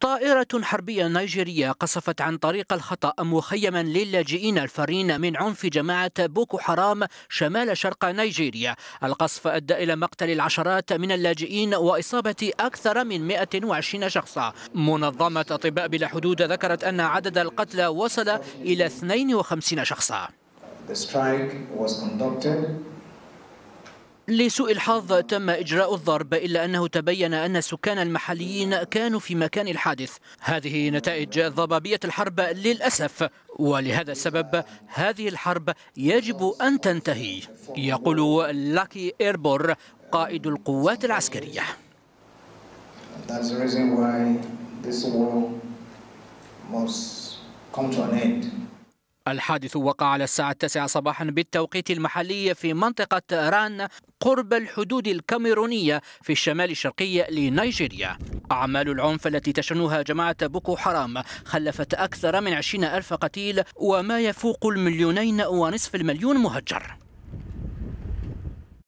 طائرة حربية نيجيرية قصفت عن طريق الخطأ مخيما للاجئين الفارين من عنف جماعة بوكو حرام شمال شرق نيجيريا. القصف أدى إلى مقتل العشرات من اللاجئين وإصابة أكثر من 120 شخصا. منظمة أطباء بلا حدود ذكرت أن عدد القتلى وصل إلى 52 شخصا. لسوء الحظ تم إجراء الضرب إلا أنه تبين أن السكان المحليين كانوا في مكان الحادث هذه نتائج ضبابية الحرب للأسف ولهذا السبب هذه الحرب يجب أن تنتهي يقول لاكي إيربور قائد القوات العسكرية That's the. الحادث وقع على الساعة التاسعة صباحا بالتوقيت المحلي في منطقة ران قرب الحدود الكاميرونية في الشمال الشرقي لنيجيريا. أعمال العنف التي تشنها جماعة بوكو حرام خلفت أكثر من عشرين ألف قتيل وما يفوق المليونين ونصف المليون مهجر.